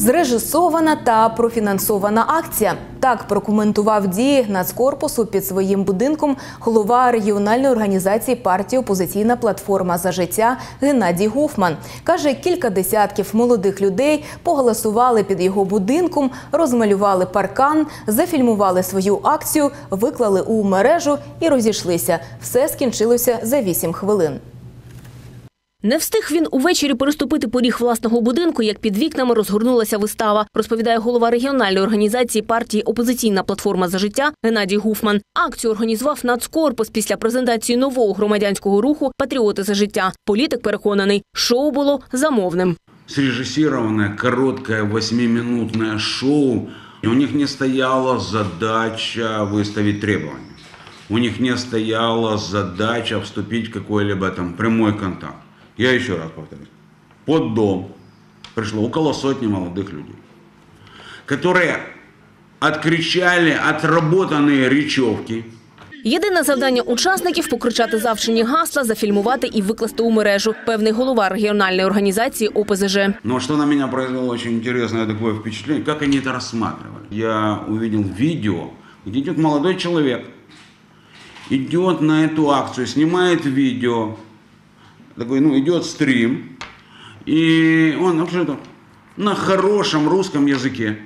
Зрежисована та профінансована акція. Так прокоментував дії Нацкорпусу під своїм будинком голова регіональної організації партії Опозиційна платформа за життя Геннадій Гофман. Каже, кілька десятків молодих людей поголосували під його будинком, розмалювали паркан, зафільмували свою акцію, виклали у мережу і розійшлися. Все скінчилося за 8 хвилин. Не встиг він увечері переступити поріг власного будинку, як під вікнами розгорнулася вистава, розповідає голова регіональної організації партії Опозиційна платформа за життя Геннадій Гуфман. Акцію організував Нацкорпус після презентації нового громадянського руху Патріоти за життя. Політик переконаний, шоу було замовним. срежиссированное короткое восьмиминутное шоу. И у них не стояла задача выставить требования. У них не стояла задача вступить в какой-либо там прямой контакт. Я еще раз повторюсь. Под дом пришло около сотни молодых людей, которые откричали отработанные речевки, Єдине завдання учасників покричати завчені гасла, зафільмувати і викласти у мережу. Певний голова регіональної організації ОПЗЖ. Но что на меня произвело очень интересное такое впечатление, как они это рассматривали. Я увидел видео, где идет молодой человек, идет на эту акцию, снимает видео, такой, ну, идет стрим, и он абсолютно на хорошем русском языке,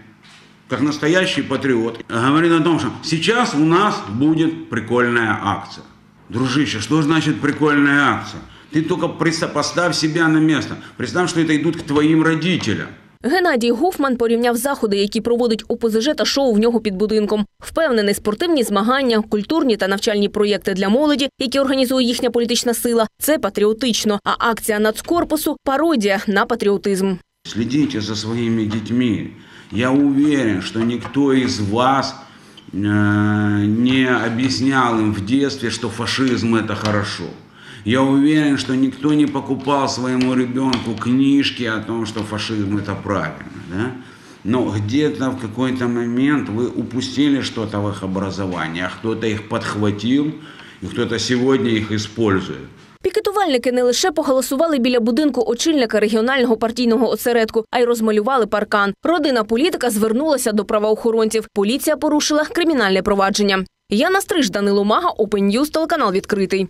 как настоящий патриот, говорит о том, что сейчас у нас будет прикольная акция. Дружище, что значит прикольная акция? Ты только представь, поставь себя на место. Представь, что это идут к твоим родителям. Геннадій Гофман порівняв заходи, які проводить ОПЗЖ та шоу в нього під будинком. Впевнений, спортивні змагання, культурні та навчальні проєкти для молоді, які організує їхня політична сила, це патріотично. А акція нацкорпусу пародія на патріотизм. Следите за своими детьми. Я уверен, что никто из вас э, не объяснял им в детстве, что фашизм это хорошо. Я уверен, что никто не покупал своему ребенку книжки о том, что фашизм это правильно. Да? Но где-то в какой-то момент вы упустили что-то в их образовании, а кто-то их подхватил, и кто-то сегодня их использует. Пікетувальники не лише поголосували біля будинку очільника регіонального партійного осередку, а й розмалювали паркан. Родина політика звернулася до правоохоронців. Поліція порушила кримінальне провадження. Яна Стриж, Данило Мага, Open News, телеканал відкритий.